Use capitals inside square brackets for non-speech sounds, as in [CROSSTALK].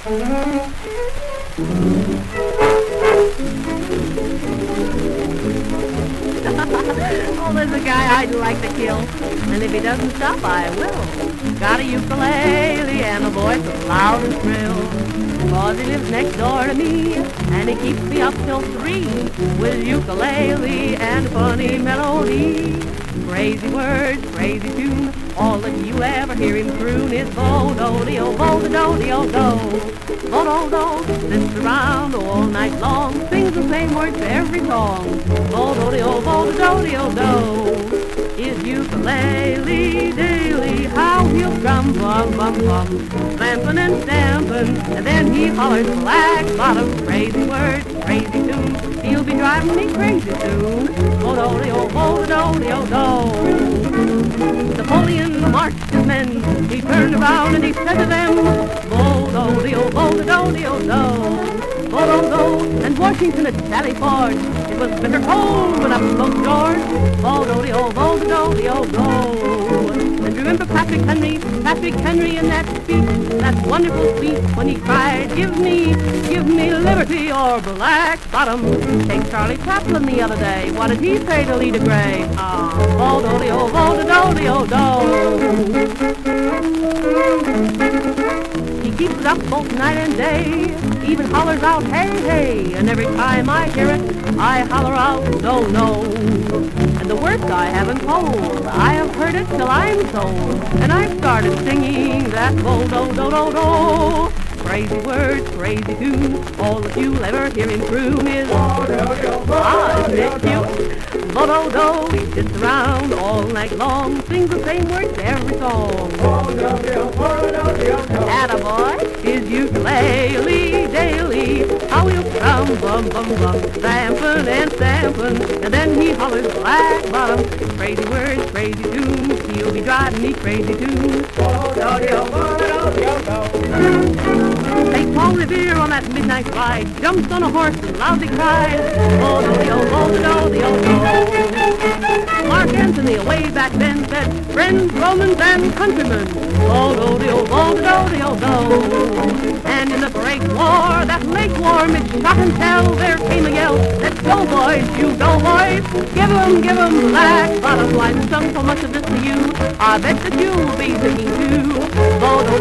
[LAUGHS] oh, there's a guy I'd like to kill, and if he doesn't stop, I will. Got a ukulele and a voice as loud and shrill. Cause he lives next door to me, and he keeps me up till three with ukulele and funny melody. Crazy words, crazy tune, all that you ever hear him croon is bo do de o bo do de o do. Bo do do, sits around all night long, sings the same words every song. Bo oh, do de o oh, bo do de o oh, do. His ukulele daily, how he'll drum bum bum bum, stampin' and stampin', and then he hollers black bottom, crazy words, crazy tune. He'll be driving me crazy soon. He turned around and he said to them, Bo do de o bo do de o do. Bo do do. And Washington at Valley Forge. It was bitter cold when up spoke George. Bo do de o bo do de o do. And remember Patrick Henry, Patrick Henry in that speech, that wonderful speech when he cried, Give me, give me liberty or black bottom. Take Charlie Chaplin the other day. What did he say to Lita Grey? Ah, up both night and day, even hollers out, hey, hey, and every time I hear it, I holler out, no, no. And the words I haven't told, I have heard it till I'm told, and I've started singing that bo do do do do. Crazy words, crazy tune, all that you'll ever hear him croon is Ah, isn't it cute? Do do, he sits around all night long, sings the same words every song. Attaboy, his ukulele daily, how he'll come bum bum bum, stampin' and stampin', and then he hollers black bottom, crazy words, crazy tunes, he'll be driving me crazy too. Take Paul Revere on that midnight ride, jumped on a horse and loudly cried, oh do de oh, oh do de oh do. Mark Anthony away back then said, friends, Romans and countrymen, oh do de oh, oh do de oh do. And in the great war, that late war, mid shot and there came a yell, let's go boys, you go boys, give 'em, give 'em black butterflies, and sung so much of this to you, I bet that you'll be thinking too, oh do